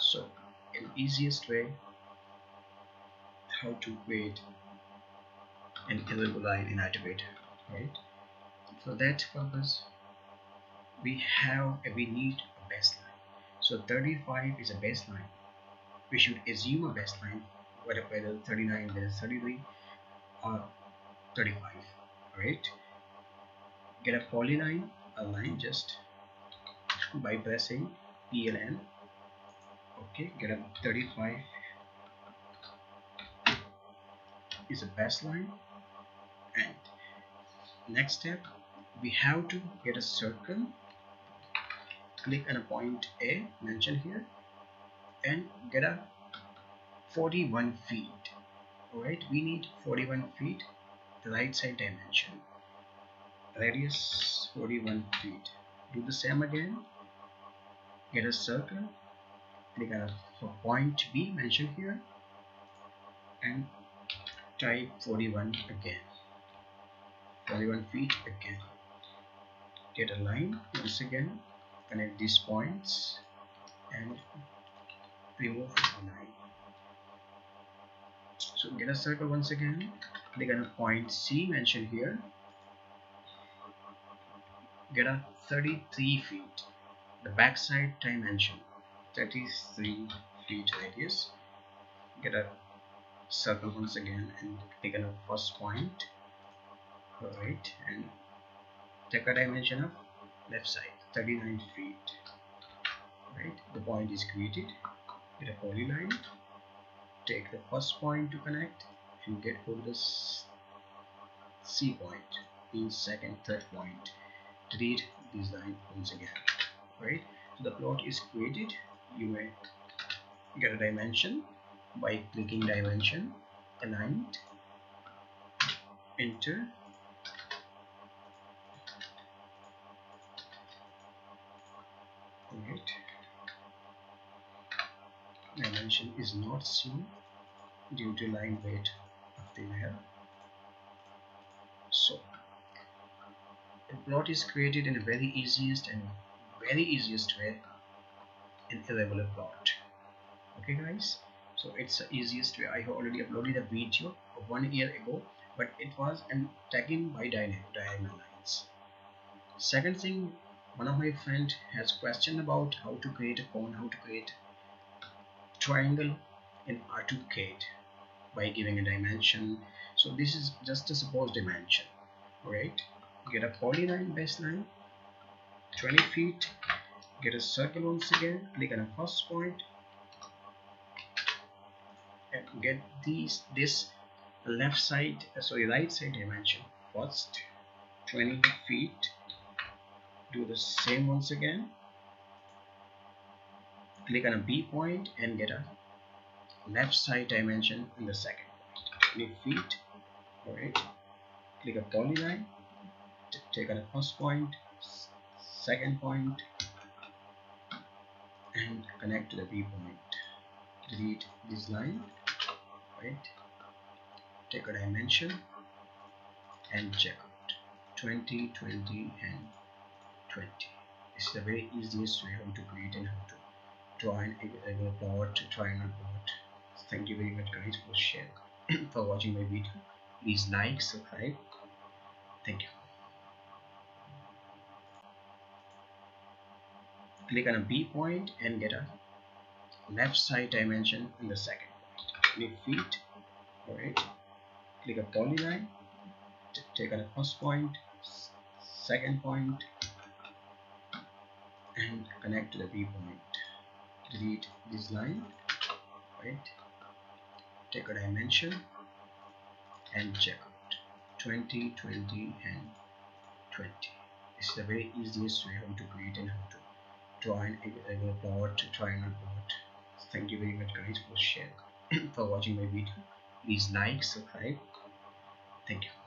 so in easiest way how to create an irregular line in Artivator right? For that purpose we have we need a baseline. So 35 is a baseline. We should assume a baseline whether 39 whether 33 or 35 right? Get a polyline a line just by pressing PLN okay get a 35 is a baseline and next step we have to get a circle. Click on a point A mentioned here. And get a 41 feet. Alright we need 41 feet the right side dimension. Radius 41 feet. Do the same again. Get a circle click a uh, point B mentioned here. And type 41 again. 41 feet again. Get a line once again. Connect these points. And remove the line. So get a circle once again. Click on uh, a point C mentioned here. Get a 33 feet. The backside dimension 33 feet radius get a circle once again and take a first point. Right and take a dimension of left side 39 feet. Right the point is created. Get a polyline. Take the first point to connect and get over this C point. In second third point. Delete this line once again. Right so the plot is created you may get a dimension by clicking dimension aligned enter. Right. Dimension is not seen due to line weight of the layer. So the plot is created in a very easiest and very easiest way in irregular plot okay guys? So it's the easiest way. I have already uploaded a video one year ago but it was an tagging by diagonal lines second thing one of my friend has question about how to create a cone how to create triangle in AutoCAD by giving a dimension. So this is just a supposed dimension. Right get a polyline baseline 20 feet get a circle once again. Click on a first point. And get these this left side uh, sorry right side dimension. First 20 feet. Do the same once again. Click on a B point and get a left side dimension in the second point. 20 feet. Alright click a polyline. Take on a first point. Second point and connect to the B point delete this line right? Take a dimension and check out. 20 20 and 20 this is the very easiest way how to create and how to draw an irregular plot triangle plot thank you very much guys for sharing for watching my video. Please like subscribe. Thank you click on a B point and get a left side dimension in the second. 20 feet alright click a polyline take on a first point second point and connect to the B point. Delete this line right. Take a dimension and check out. 20 20 and 20 this is the very easiest way how to create and how to draw an irregular plot triangle plot thank you very much guys for sharing for watching my video. Please like subscribe. Thank you